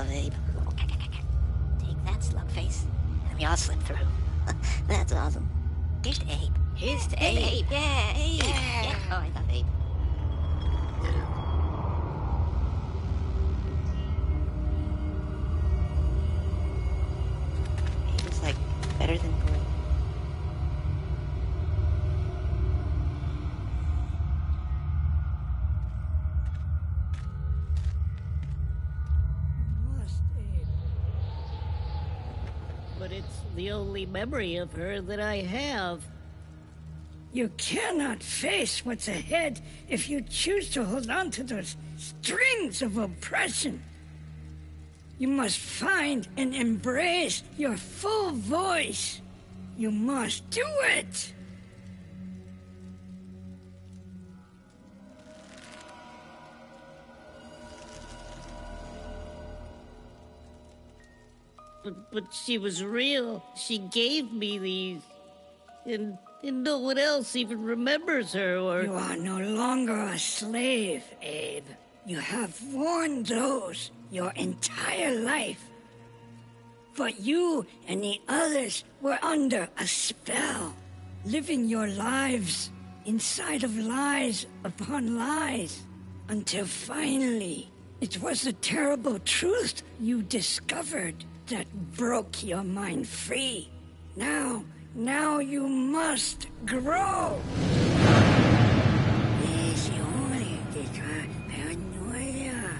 of, Abe. Take that, slug face. And we all slip through. That's awesome. Here's to Abe. Here's to Abe. Abe. Yeah, Abe. Yeah. yeah. Oh, I love Abe. Only memory of her that I have. You cannot face what's ahead if you choose to hold on to those strings of oppression. You must find and embrace your full voice. You must do it. But, but she was real. She gave me these. And, and no one else even remembers her or. You are no longer a slave, Abe. You have worn those your entire life. But you and the others were under a spell, living your lives inside of lies upon lies, until finally it was the terrible truth you discovered that broke your mind free. Now, now you must grow. Only the paranoia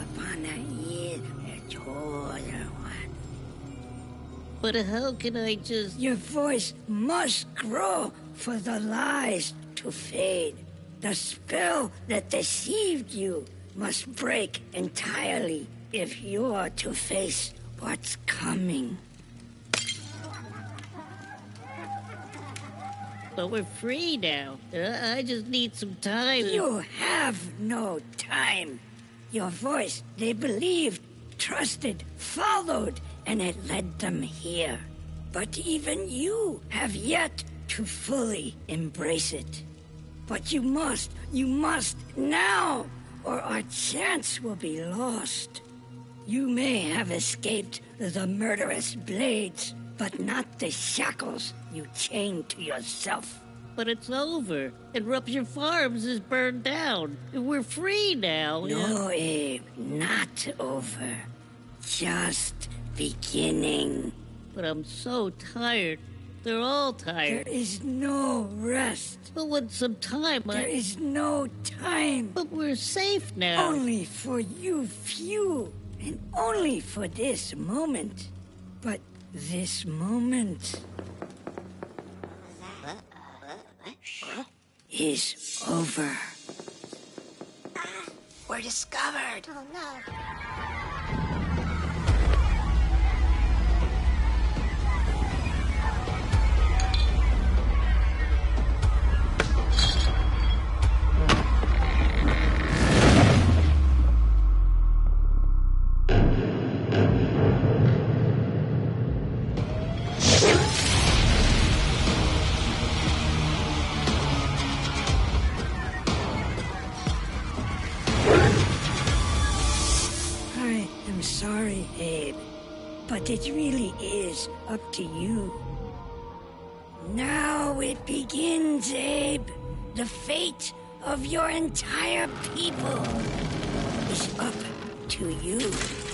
upon the ear, the taller one. But how can I just. Your voice must grow for the lies to fade. The spell that deceived you must break entirely if you are to face what's coming. But we're free now. I I just need some time. You have no time. Your voice, they believed, trusted, followed, and it led them here. But even you have yet to fully embrace it. But you must, you must now, or our chance will be lost. You may have escaped the murderous blades, but not the shackles you chained to yourself. But it's over. And Rupture Farms is burned down. And we're free now. No, Abe, not over. Just beginning. But I'm so tired. They're all tired. There is no rest. But with some time, There I. is no time. But we're safe now. Only for you few, and only for this moment. But this moment is over. We're discovered. Oh no. But it really is up to you. Now it begins, Abe. The fate of your entire people is up to you.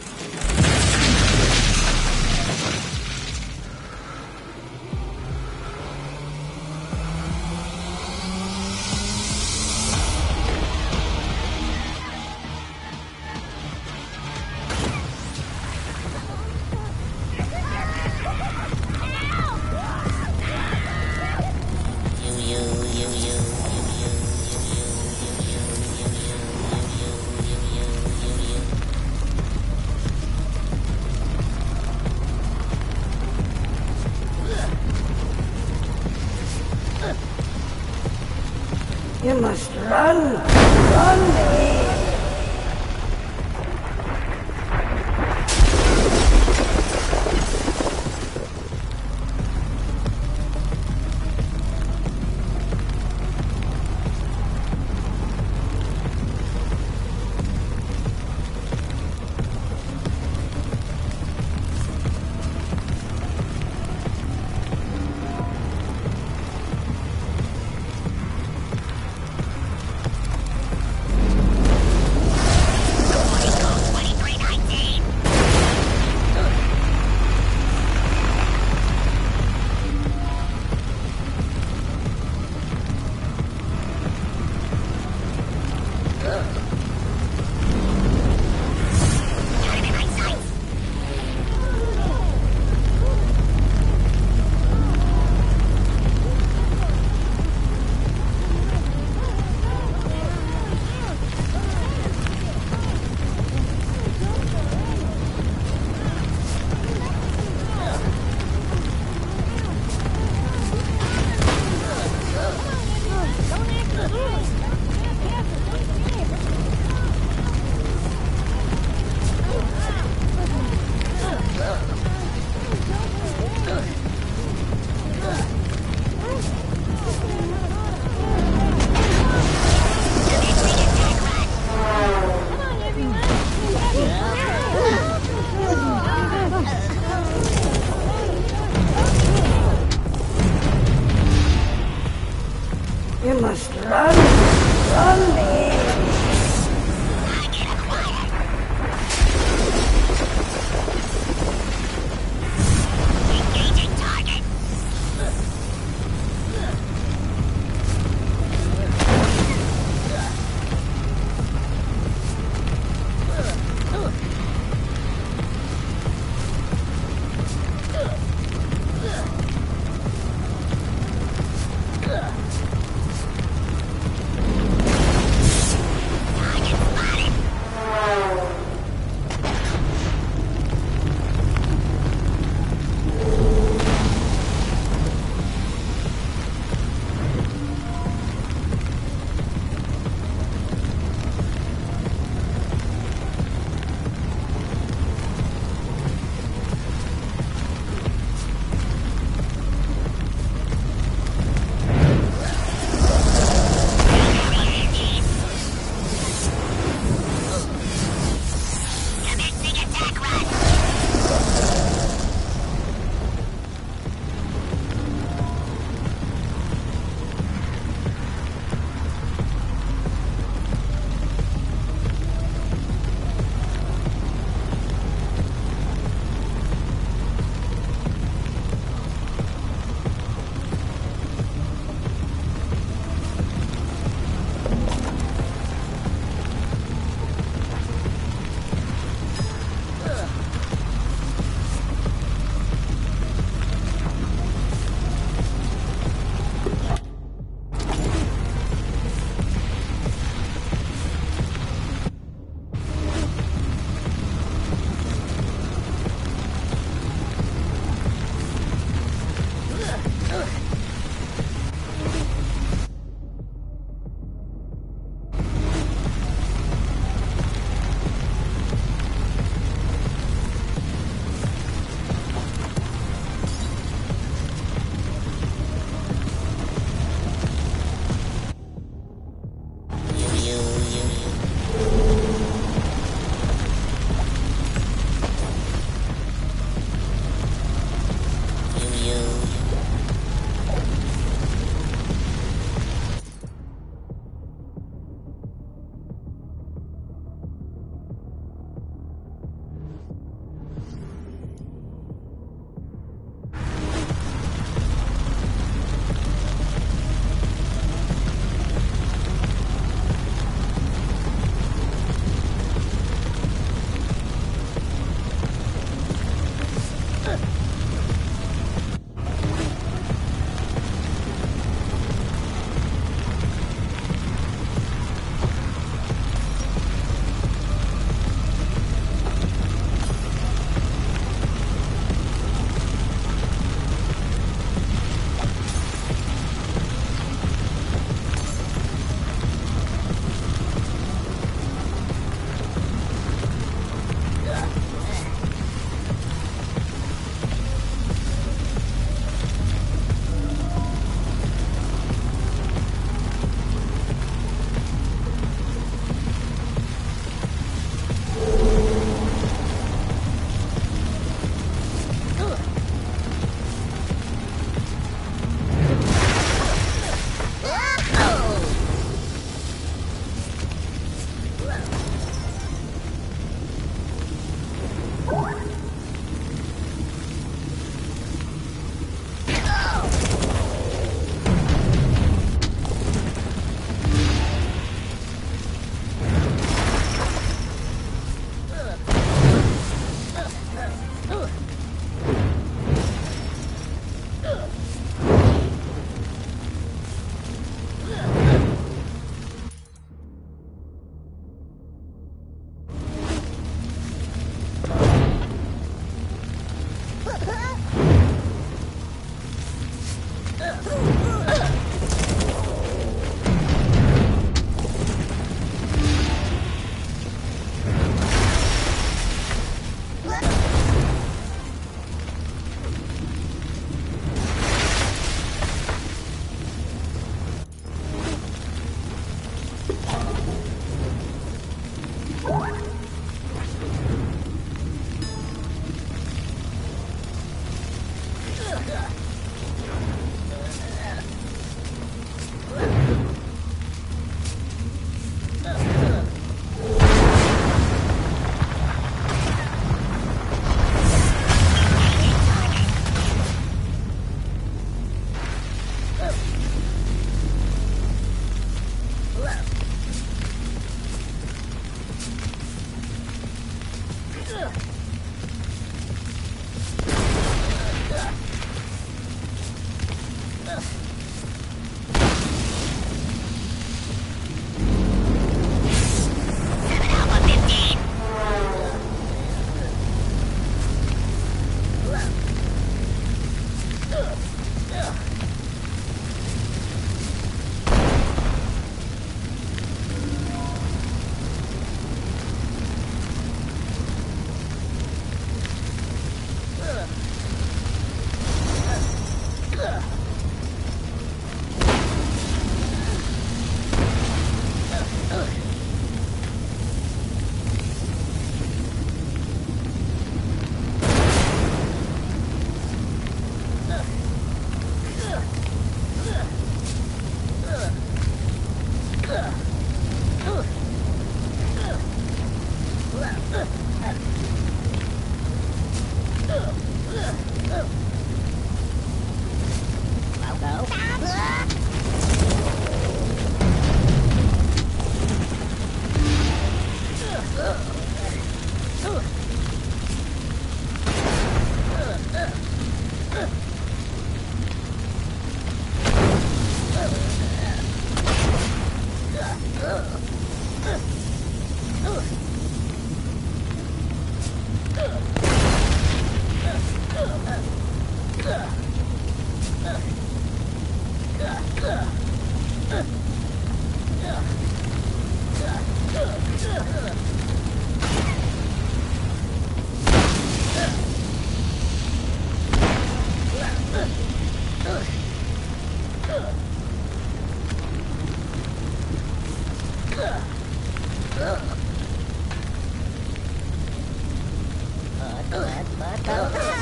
Oh.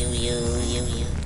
You, you, you, you.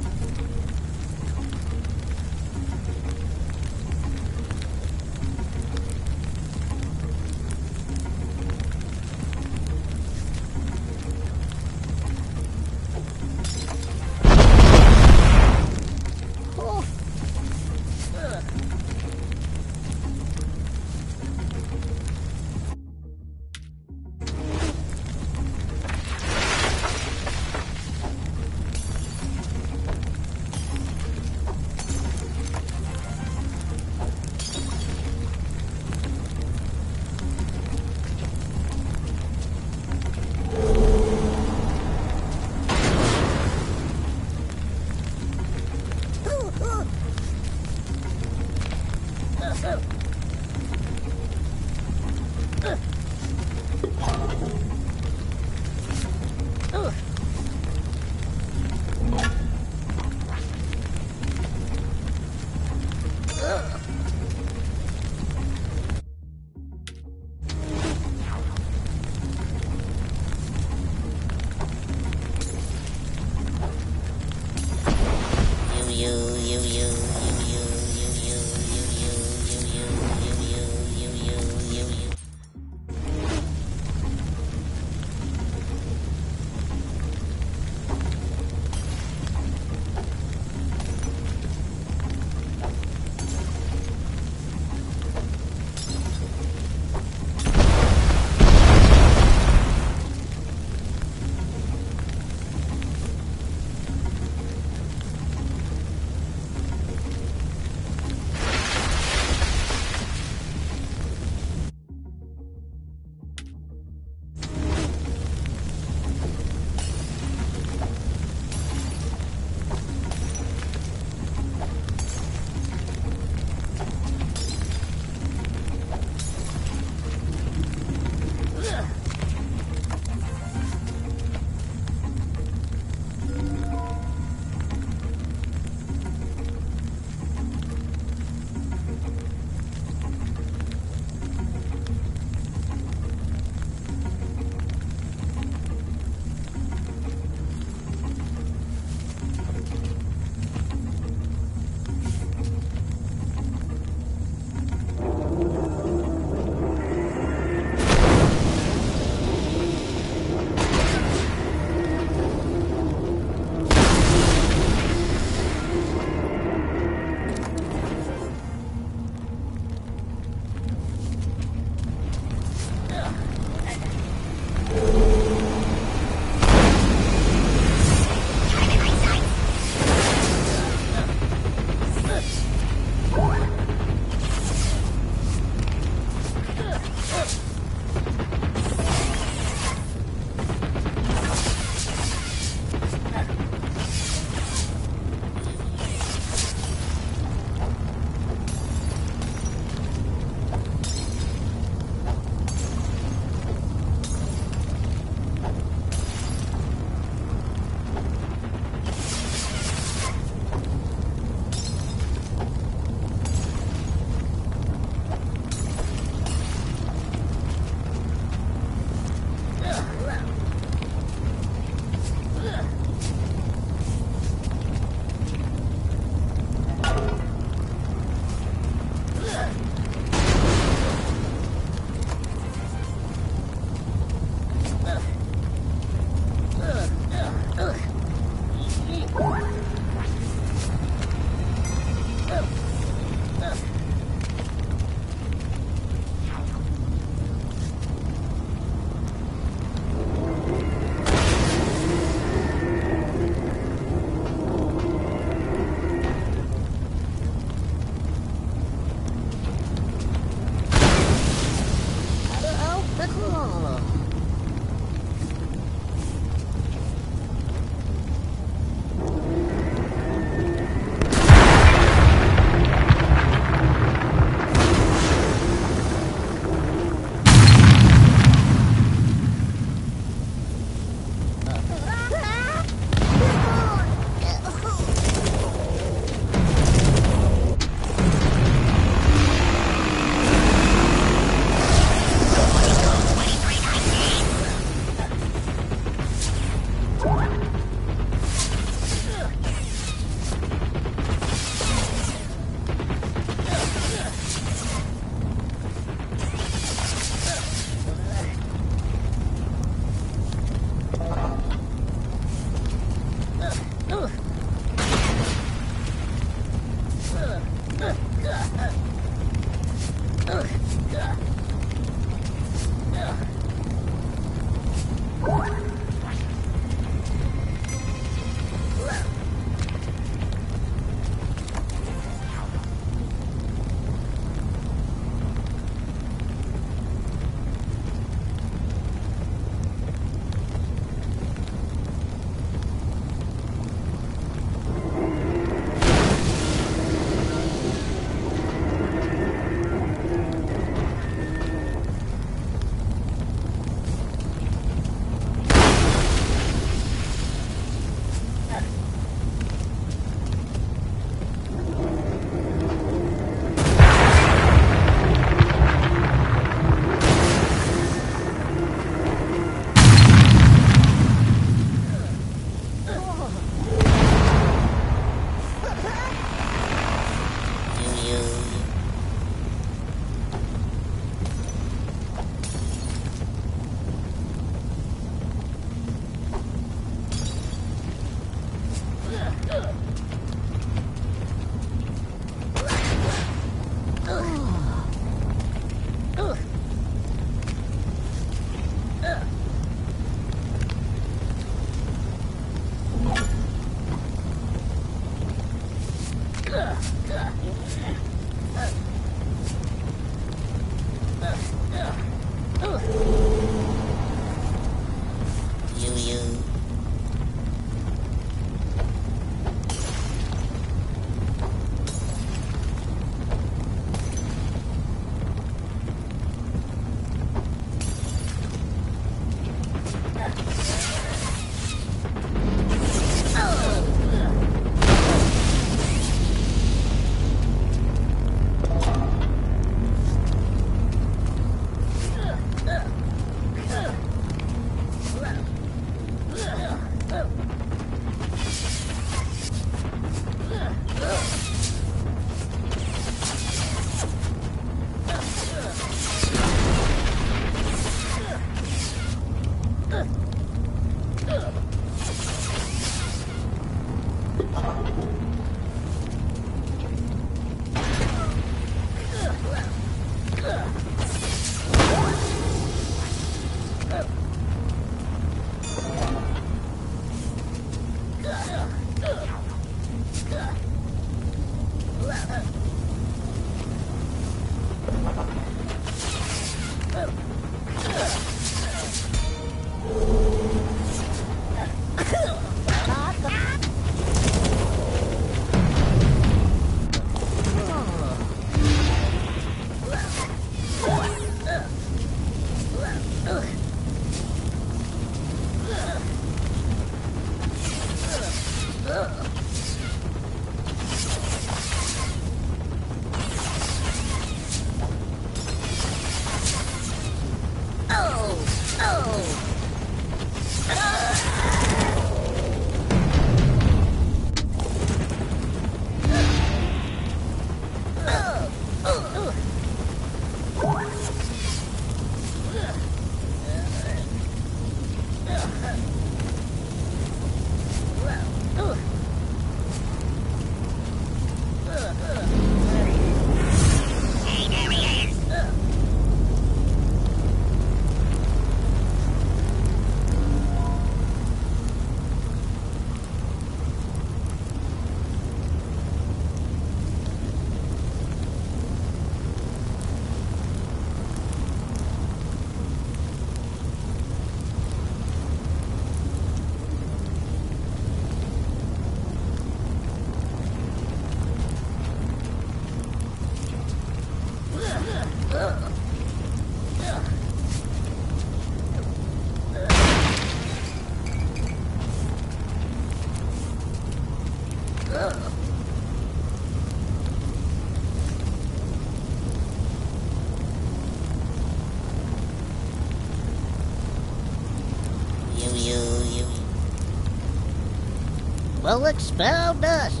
Well, expound us.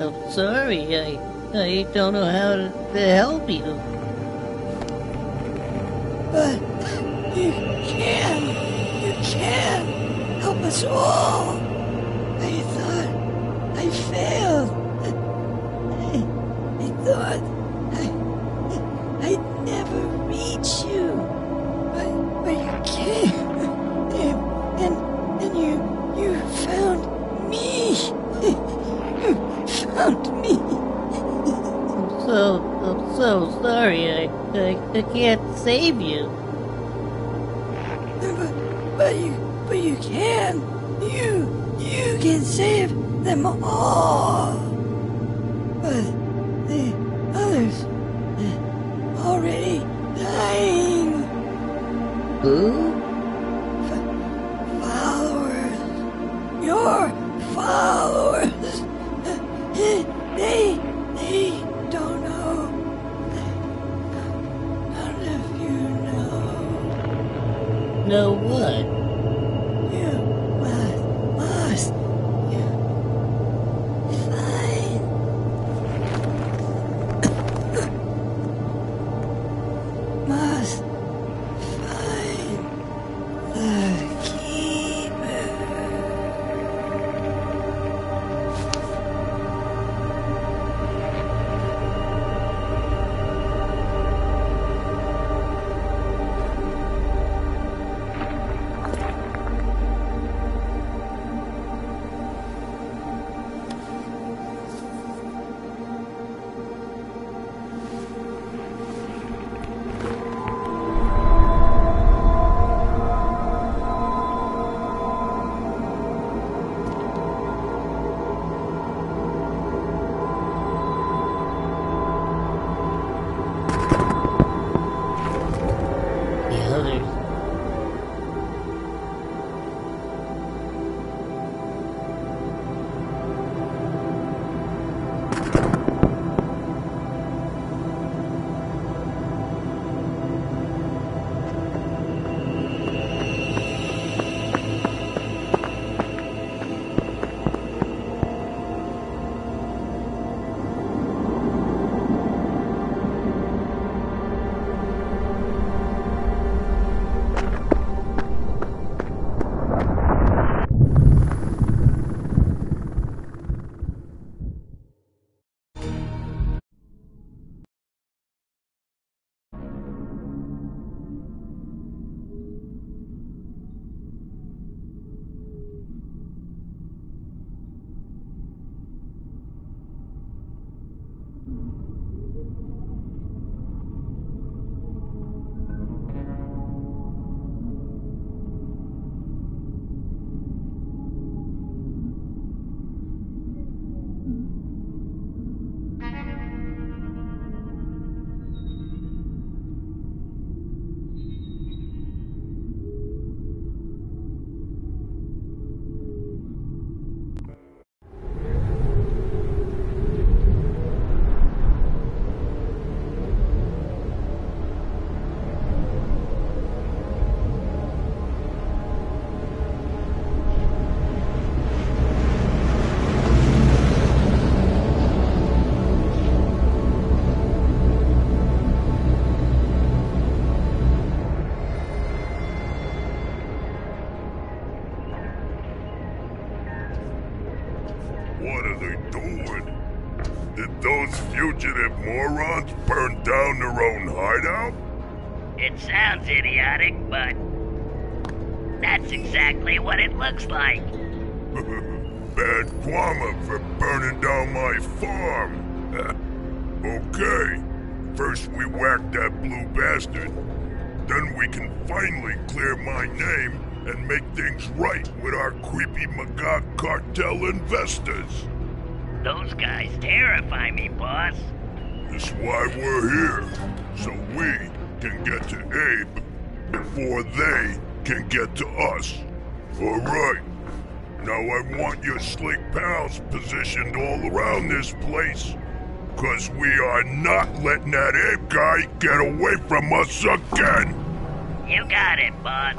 I'm sorry, I, I don't know how to, to help you. But you can, you can help us all. Sorry, I, I, I can't save you. But, but you, but you can. You, you can save them all. But the others uh, already dying. Who? Morons burn down their own hideout? It sounds idiotic, but that's exactly what it looks like. Bad Kwama for burning down my farm. okay, first we whack that blue bastard. Then we can finally clear my name and make things right with our creepy Magog cartel investors. Those guys terrify me, boss. That's why we're here, so we can get to Abe before they can get to us. All right, Now I want your Slig pals positioned all around this place. Cause we are not letting that ape guy get away from us again. You got it, boss.